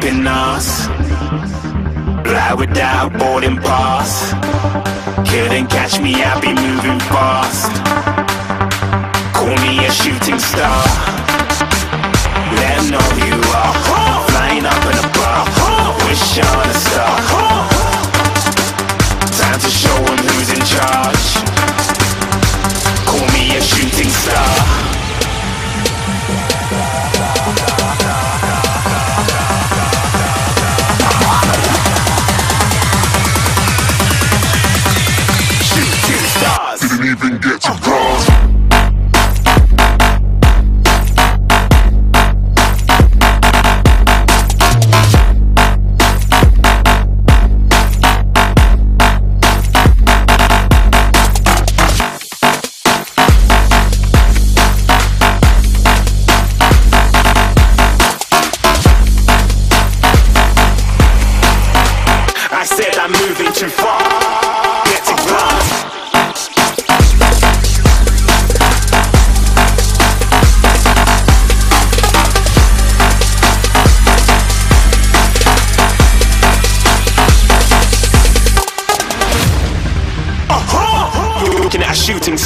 no stopping us. Fly without boarding pass. Couldn't catch me, I be moving fast. Call me a shooting star.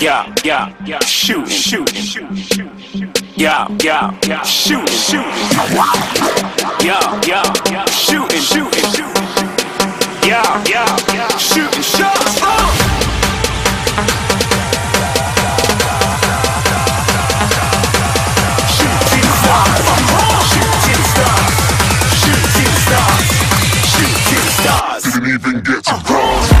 Yeah, yeah, yeah, shoot, shoot, shoot. Yeah, yeah, yeah, shooting, shooting. Yeah, yeah, yeah, shooting, shooting. Yeah, yeah, yeah, shooting shots. Shooting. Shooting. Shooting. Shooting stars. Didn't even get to cross.